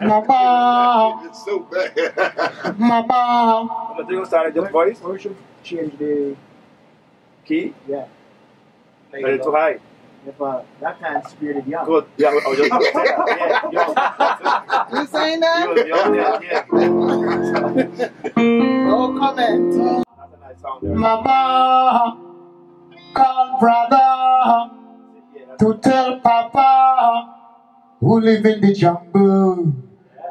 Mama, It's so bad. mama. I'm gonna do a sound just voice. Or we should change the Key. yeah. A little too high. If uh, that time spirited young. Good. Yeah, I was just gonna say. Yeah, You saying that? You was young, yeah, yeah. No comment. That's a nice sound there. Mama, call brother Yeah, to tell Papa who live in the jungle.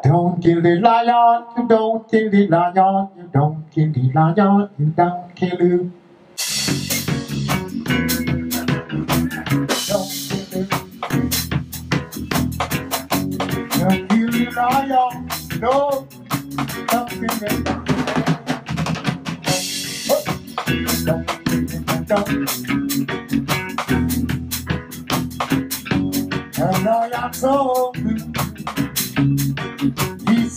Don't kill the lion, you don't kill the lion, you don't kill the lion, you don't kill him. Don't kill him. Don't kill the lion, no, don't kill him. Don't kill him, don't. He's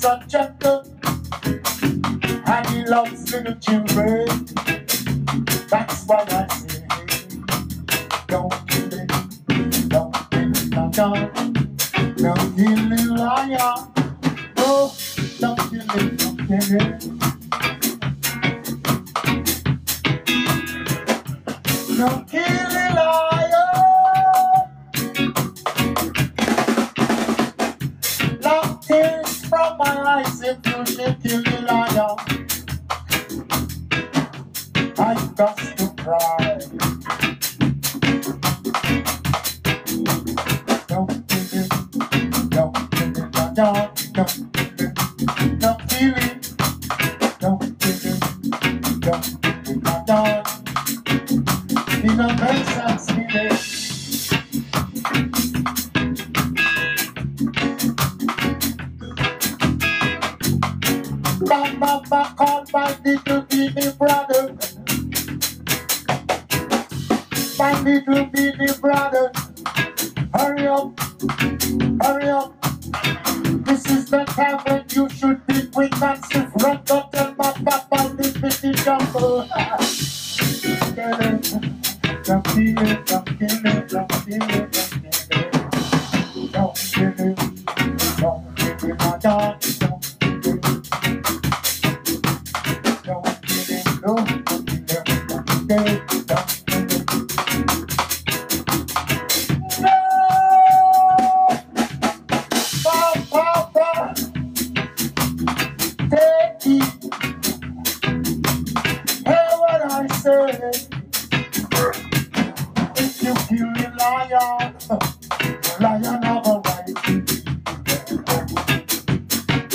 a gentle and he loves little children. That's why I say, don't kill it, don't kill it, don't, don't kill the lion. No, don't kill it, don't kill. Don't kill my eyes if you kill the lion. I got Mama, call my little baby brother. My little baby brother. Hurry up, hurry up. This is the time when you should be quick and swift. Run up and my papa live in the jungle. Don't kill it, don't it, don't kill it,